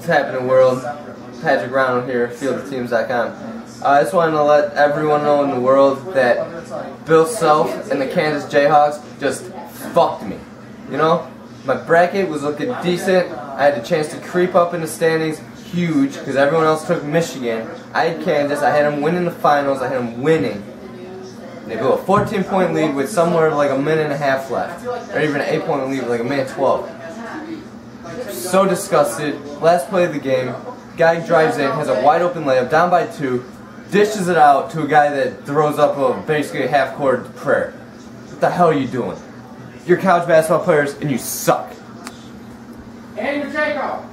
What's happening, world? Patrick Ronald here, fieldoteams.com. Uh, I just wanted to let everyone know in the world that Bill Self and the Kansas Jayhawks just fucked me. You know, my bracket was looking decent. I had a chance to creep up in the standings, huge, because everyone else took Michigan. I had Kansas. I had them winning the finals. I had them winning. They blew a 14 point lead with somewhere like a minute and a half left, or even an 8 point lead with like a minute 12 so disgusted. Last play of the game, guy drives in, has a wide open layup, down by two, dishes it out to a guy that throws up a basically half court prayer. What the hell are you doing? You're college basketball players and you suck. Andrew Jacob.